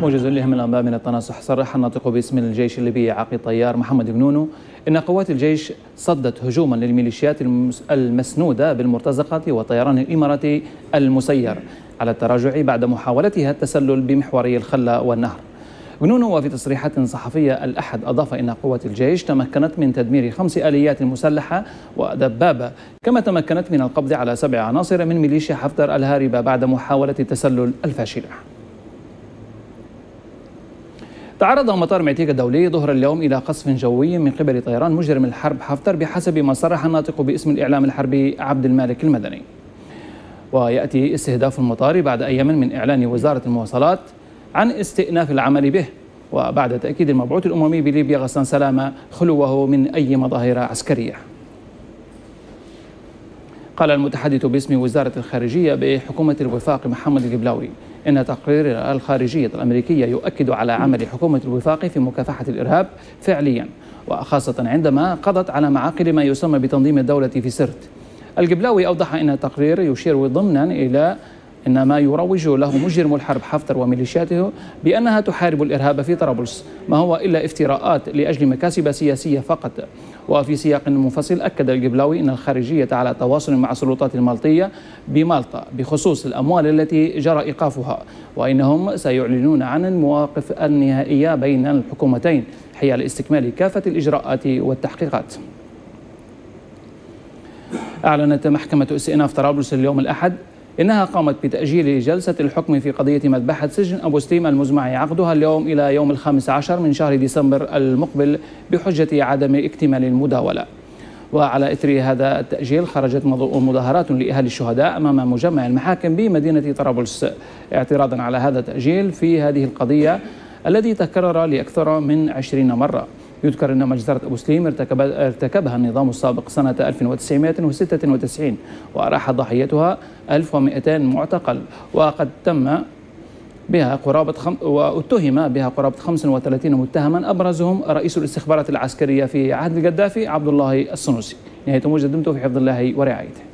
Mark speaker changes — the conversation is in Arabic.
Speaker 1: موجز لهم الأنباء من التناصح صرح الناطق باسم الجيش الليبي عقيد طيار محمد جنونو إن قوات الجيش صدت هجوما للميليشيات المسنودة بالمرتزقة والطيران الاماراتي المسير على التراجع بعد محاولتها التسلل بمحوري الخلا والنهر. جنونو وفي تصريحات صحفية الأحد أضاف أن قوات الجيش تمكنت من تدمير خمس آليات مسلحة ودبابة كما تمكنت من القبض على سبع عناصر من ميليشيا حفتر الهاربة بعد محاولة التسلل الفاشلة. تعرض مطار معتيك الدولي ظهر اليوم إلى قصف جوي من قبل طيران مجرم الحرب حفتر بحسب ما صرح الناطق باسم الإعلام الحربي عبد المالك المدني. ويأتي استهداف المطار بعد أيام من إعلان وزارة المواصلات عن استئناف العمل به وبعد تأكيد المبعوث الأممي بليبيا غسان سلامة خلوه من أي مظاهر عسكرية. قال المتحدث باسم وزارة الخارجية بحكومة الوفاق محمد الجبلاوي إن تقرير الخارجية الأمريكية يؤكد على عمل حكومة الوفاق في مكافحة الإرهاب فعليا وخاصة عندما قضت على معاقل ما يسمى بتنظيم الدولة في سرت. الجبلاوي أوضح أن التقرير يشير ضمنا إلى إن ما يروج له مجرم الحرب حفتر وميليشياته بأنها تحارب الإرهاب في طرابلس ما هو إلا افتراءات لأجل مكاسب سياسية فقط. وفي سياق منفصل أكد الجبلاوي أن الخارجية على تواصل مع السلطات المالطية بمالطا بخصوص الأموال التي جرى إيقافها وإنهم سيعلنون عن المواقف النهائية بين الحكومتين حيال استكمال كافة الإجراءات والتحقيقات. أعلنت محكمة استئناف طرابلس اليوم الأحد إنها قامت بتأجيل جلسة الحكم في قضية مذبحة سجن أبو سليم المزمع. عقدها اليوم إلى يوم الخامس عشر من شهر ديسمبر المقبل بحجة عدم اكتمال المداولة. وعلى إثر هذا التأجيل خرجت مظاهرات لأهل الشهداء أمام مجمع المحاكم بمدينة طرابلس. اعتراضا على هذا التأجيل في هذه القضية الذي تكرر لأكثر من عشرين مرة. يذكر أن مجزرة أبو سليم ارتكب ارتكبها النظام السابق سنة 1996 وأراح ضحيتها 1200 معتقل. وقد تم بها قرابة خم... واتهم بها قرابة 35 متهما أبرزهم رئيس الاستخبارات العسكرية في عهد القذافي عبد الله السنوسي. نهاية موجز دمتم في حفظ الله ورعايته.